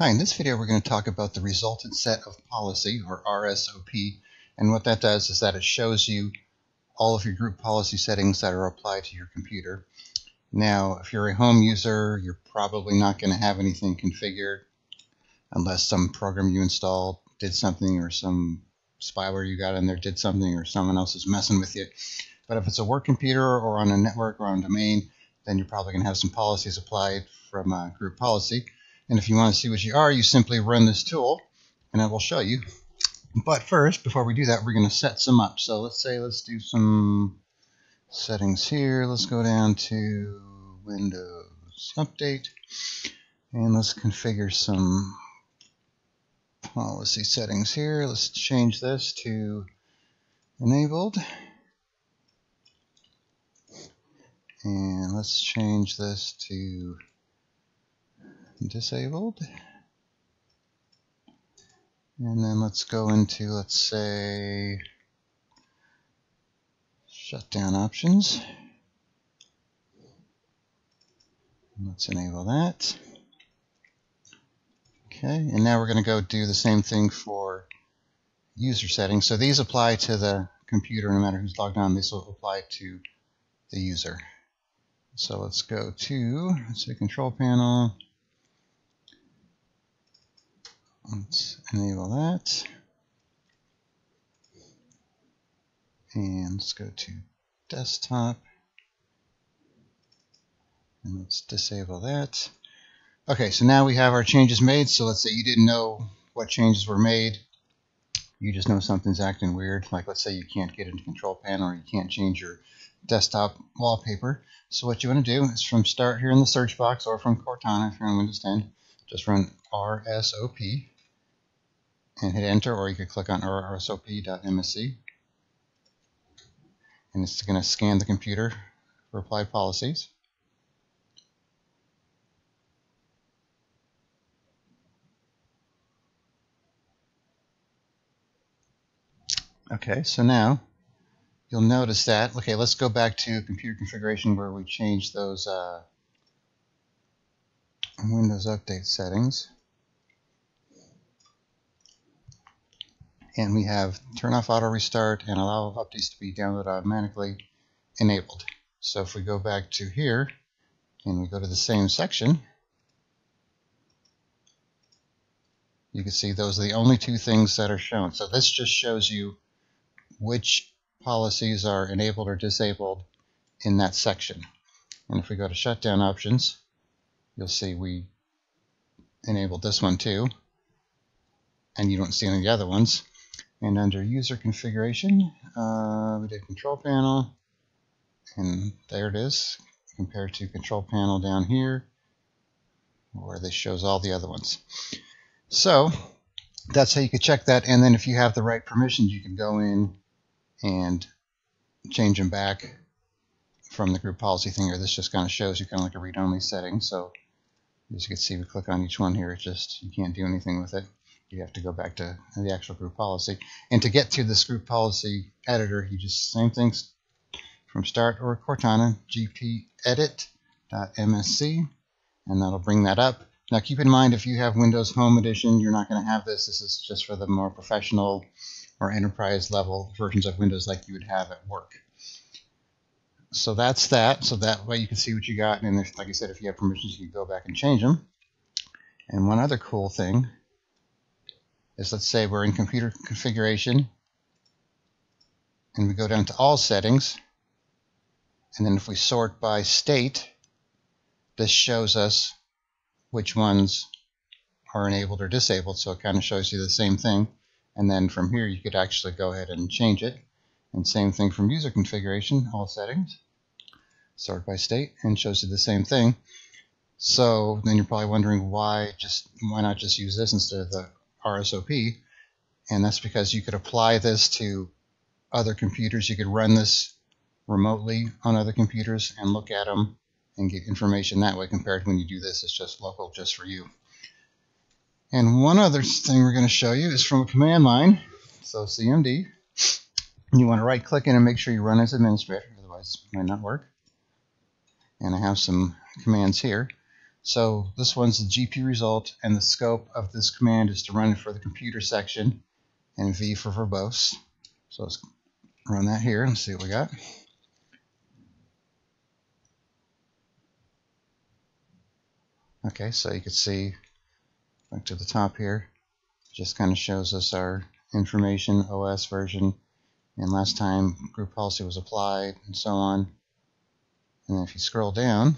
Hi, in this video we're going to talk about the resultant set of policy, or RSOP, and what that does is that it shows you all of your group policy settings that are applied to your computer. Now, if you're a home user, you're probably not going to have anything configured unless some program you installed did something or some spyware you got in there did something or someone else is messing with you. But if it's a work computer or on a network or on a domain, then you're probably going to have some policies applied from a group policy. And if you want to see what you are, you simply run this tool and it will show you. But first, before we do that, we're going to set some up. So let's say let's do some settings here. Let's go down to Windows Update and let's configure some policy settings here. Let's change this to enabled. And let's change this to disabled. And then let's go into, let's say, shutdown options. Let's enable that. Okay, and now we're going to go do the same thing for user settings. So these apply to the computer no matter who's logged on. These will apply to the user. So let's go to, let's say control panel, Let's enable that. And let's go to desktop. And let's disable that. Okay, so now we have our changes made. So let's say you didn't know what changes were made. You just know something's acting weird. Like let's say you can't get into control panel or you can't change your desktop wallpaper. So what you want to do is from start here in the search box or from Cortana if you're on Windows 10, just run RSOP and hit enter or you could click on rsop.msc and it's going to scan the computer for applied policies. Okay, so now you'll notice that. Okay, let's go back to computer configuration where we changed those uh, Windows Update settings. And we have turn off auto restart and allow updates to be downloaded automatically enabled. So if we go back to here and we go to the same section, you can see those are the only two things that are shown. So this just shows you which policies are enabled or disabled in that section. And if we go to shutdown options, you'll see we enabled this one too. And you don't see any of the other ones. And under user configuration, uh, we did control panel, and there it is, compared to control panel down here, where this shows all the other ones. So that's how you could check that. And then if you have the right permissions, you can go in and change them back from the group policy thing. Or this just kind of shows you kind of like a read-only setting. So as you can see, we click on each one here. It just you can't do anything with it you have to go back to the actual group policy. And to get to this group policy editor, you just same things from start or Cortana, gpedit.msc, and that'll bring that up. Now keep in mind if you have Windows Home Edition, you're not going to have this. This is just for the more professional or enterprise level versions of Windows like you would have at work. So that's that. So that way you can see what you got. And if, like I said, if you have permissions, you can go back and change them. And one other cool thing is let's say we're in computer configuration and we go down to all settings and then if we sort by state this shows us which ones are enabled or disabled so it kind of shows you the same thing. And then from here you could actually go ahead and change it. And same thing from user configuration all settings sort by state and shows you the same thing. So then you're probably wondering why just why not just use this instead of the RSOP, and that's because you could apply this to other computers. You could run this remotely on other computers and look at them and get information that way compared to when you do this, it's just local just for you. And one other thing we're going to show you is from a command line, so CMD. You want to right click in and make sure you run as administrator, otherwise it might not work. And I have some commands here. So this one's the gpresult, and the scope of this command is to run it for the computer section, and V for verbose. So let's run that here and see what we got. Okay, so you can see back to the top here, just kind of shows us our information, OS version, and last time group policy was applied, and so on. And if you scroll down,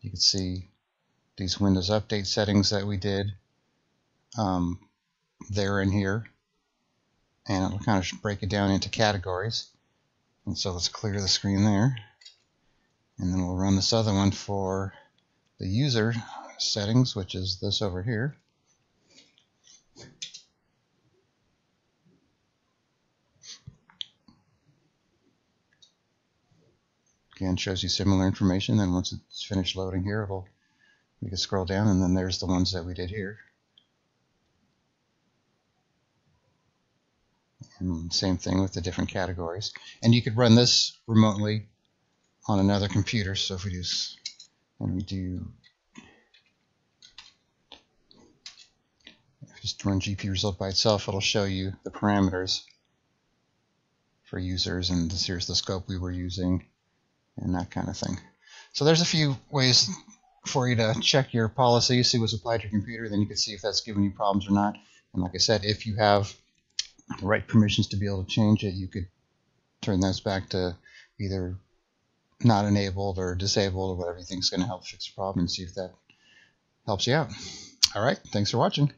you can see these Windows Update settings that we did. Um, they're in here, and it'll kind of break it down into categories. And so let's clear the screen there. And then we'll run this other one for the user settings, which is this over here. Again, shows you similar information. Then once it's finished loading here, it'll we can scroll down, and then there's the ones that we did here. And same thing with the different categories. And you could run this remotely on another computer. So if we do, and we do, just run gpresult by itself, it'll show you the parameters for users, and this here's the scope we were using, and that kind of thing. So there's a few ways for you to check your policy, see what's applied to your computer, then you can see if that's giving you problems or not. And like I said, if you have the right permissions to be able to change it, you could turn those back to either not enabled or disabled or whatever you think is going to help fix the problem and see if that helps you out. All right, thanks for watching.